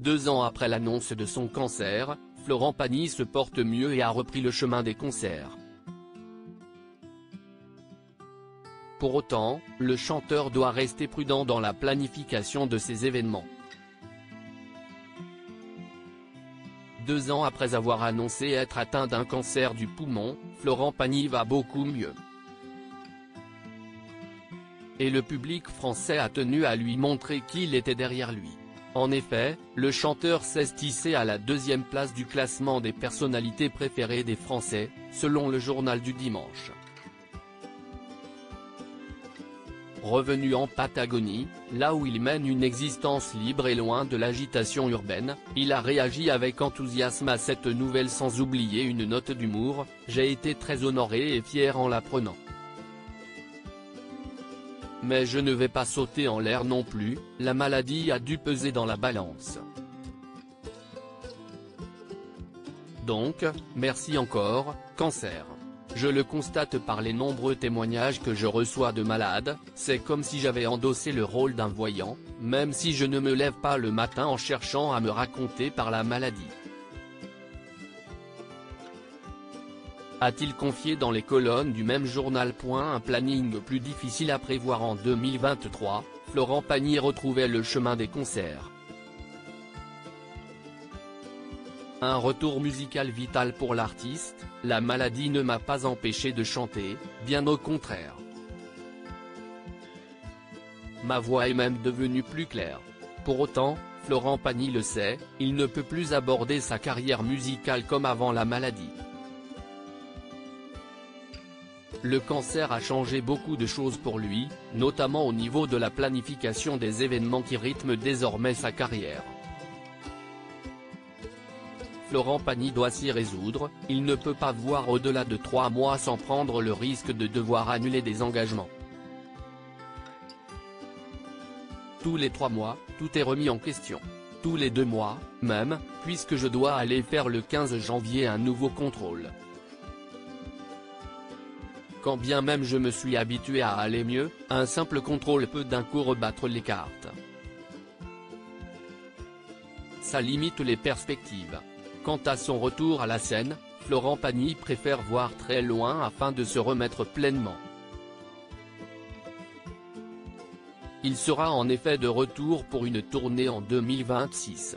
Deux ans après l'annonce de son cancer, Florent Pagny se porte mieux et a repris le chemin des concerts. Pour autant, le chanteur doit rester prudent dans la planification de ses événements. Deux ans après avoir annoncé être atteint d'un cancer du poumon, Florent Pagny va beaucoup mieux. Et le public français a tenu à lui montrer qu'il était derrière lui. En effet, le chanteur s'est tissé à la deuxième place du classement des personnalités préférées des Français, selon le journal du dimanche. Revenu en Patagonie, là où il mène une existence libre et loin de l'agitation urbaine, il a réagi avec enthousiasme à cette nouvelle sans oublier une note d'humour, j'ai été très honoré et fier en l'apprenant. Mais je ne vais pas sauter en l'air non plus, la maladie a dû peser dans la balance. Donc, merci encore, cancer. Je le constate par les nombreux témoignages que je reçois de malades, c'est comme si j'avais endossé le rôle d'un voyant, même si je ne me lève pas le matin en cherchant à me raconter par la maladie. A-t-il confié dans les colonnes du même journal. Un planning plus difficile à prévoir en 2023, Florent Pagny retrouvait le chemin des concerts. Un retour musical vital pour l'artiste, la maladie ne m'a pas empêché de chanter, bien au contraire. Ma voix est même devenue plus claire. Pour autant, Florent Pagny le sait, il ne peut plus aborder sa carrière musicale comme avant la maladie. Le cancer a changé beaucoup de choses pour lui, notamment au niveau de la planification des événements qui rythment désormais sa carrière. Florent Pagny doit s'y résoudre, il ne peut pas voir au-delà de trois mois sans prendre le risque de devoir annuler des engagements. Tous les trois mois, tout est remis en question. Tous les deux mois, même, puisque je dois aller faire le 15 janvier un nouveau contrôle. Quand bien même je me suis habitué à aller mieux, un simple contrôle peut d'un coup rebattre les cartes. Ça limite les perspectives. Quant à son retour à la scène, Florent Pagny préfère voir très loin afin de se remettre pleinement. Il sera en effet de retour pour une tournée en 2026.